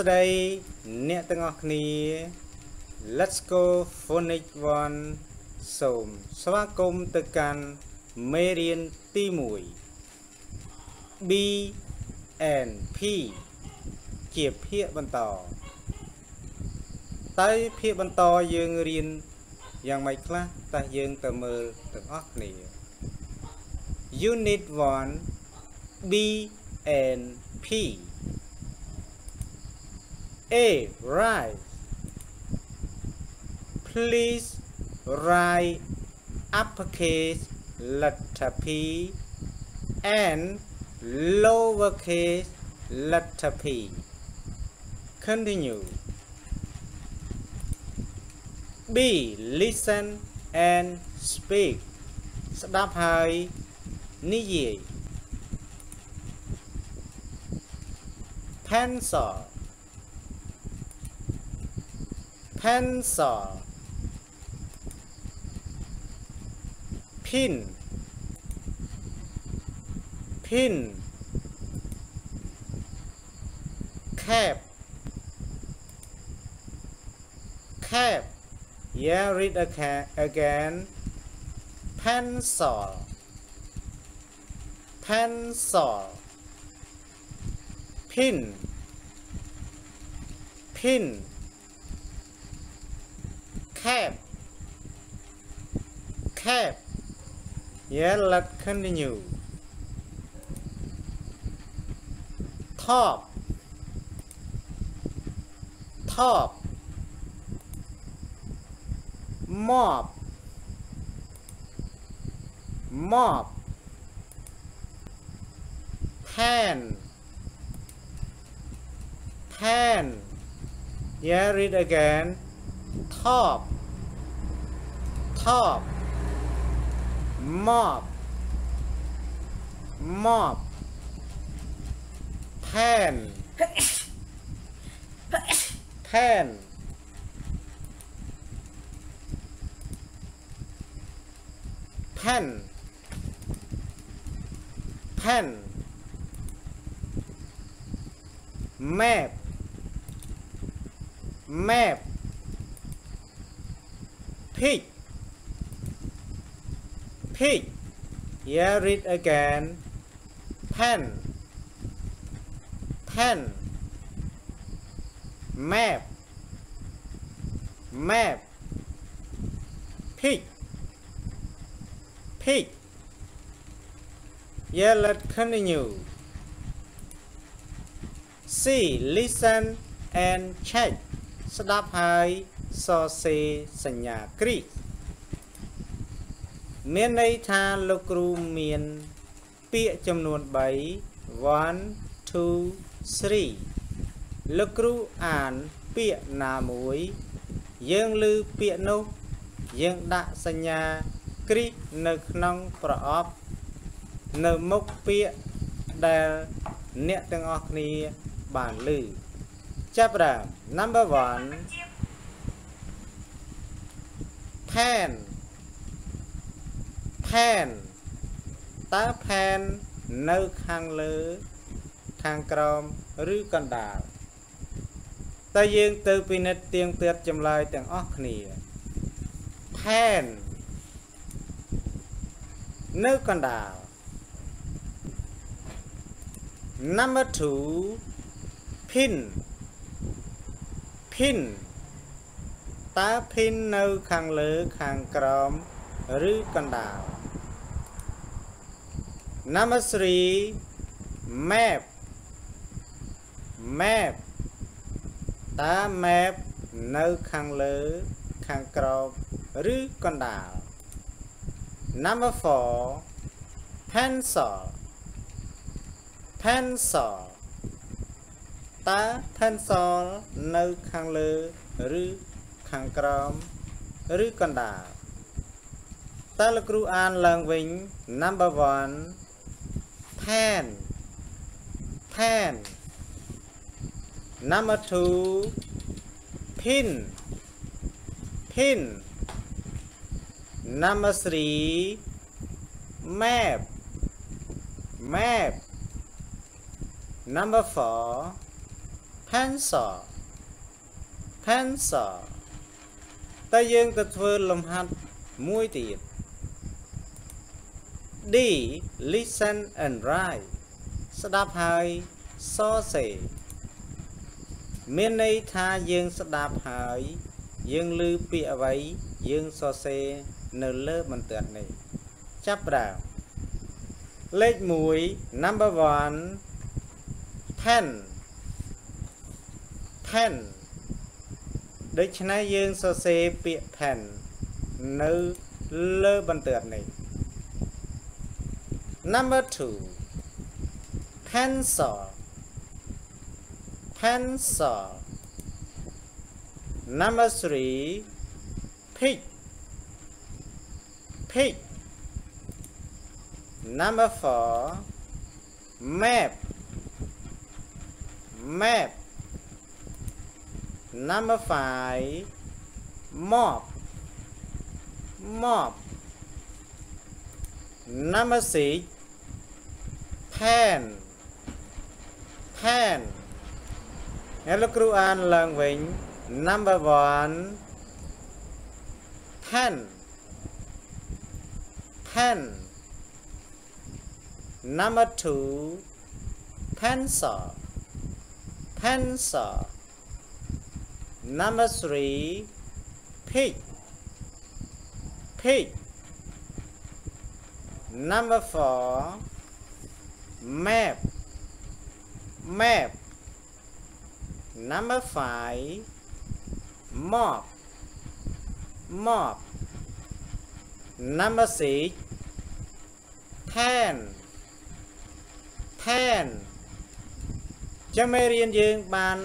ស្តីអ្នកទាំងអស់គ្នា Let's go phonics 1សូមស្វាគមន៍ទៅកាន់មេរៀនទី1 B and P ជាភាគបន្តតើភាគបន្តយើងរៀនយ៉ាងម៉េចខ្លះតើយើងទៅមើលទាំងអស់គ្នា Unit 1 B and P A. Right. Please write uppercase letter P and lowercase letter P. Continue. B. Listen and speak. ស្ដាប់ហើយនិយាយ Pencil pencil pin pin cap cap yeah read again pencil pencil pin pin cap. Cap. Yeah let's continue. Top. Top. Mop. Mop. Pan pan yeah read again. Top ชอบ มอบ มอบ แทน แทน แท่น แท่น แมบ แมบ pig pig yeah read again pen pen map map pig pig yeah let's continue C listen and check ស្ដាប់ហើយសរសេរសញ្ញាគ្រីស មានន័យថាលោកគ្រូមានពាក្យចំនួន3 1 2 3លោកគ្រូអានពាក្យណាមួយ យើងឮពាក្យនោះ យើងដាក់សញ្ញាគ្រីសនៅក្នុងប្រអប់ នៅមុខពាក្យដែលអ្នកទាំងអស់គ្នាបានឮចាប់ដើម number 1 pen pan តើ pan នៅខាងលើ ខាងក្រោមឬកណ្ដាលតើយើងទៅពិនិត្យទៀងទាត់ចម្លើយទាំងអស់គ្នា pan នៅកណ្ដាល number 2 pin pin តើ pin នៅខាងលើខាងក្រោមឬកណ្ដាល Number 3 map map តើ map នៅខាងលើខាងក្រោមឬកណ្ដាល Number 4 pencil pencil តើ pencil នៅខាងលើឬខាងក្រោមឬកណ្ដាលតើលោកគ្រូអានឡើងវិញ number 1 pen pen number two pin pin number three map map number four pencil pencil តែយើងទៅធ្វើលំហាត់មួយទៀត D listen and write ស្ដាប់ហើយសរសេរមានន័យថាយើងស្ដាប់ហើយ យើងឮពាក្យអ្វី យើងសរសេរនៅលើបន្ទាត់នេះចាប់ផ្ដើមលេខ1 number 1 pen pen ដូច្នេះយើងសរសេរពាក្យ pen នៅលើបន្ទាត់នេះ number 2 pencil. Pencil. Number 3 pig pig number 4 map. Map. Number 5 mop. Mop. Number 6 pen pen ហើយលោកគ្រូអានឡើងវិញ number 1 pen pen number 2 pencil pencil number 3 pig pig number 4 map map number 5 mop mop number 6 pen pen ចាំមេរៀនយើងបាន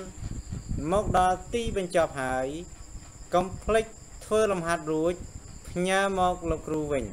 មកដល់ទីបញ្ចប់ហើយកុំភ្លេចធ្វើលំហាត់រួចផ្ញើមកលោកគ្រូវិញ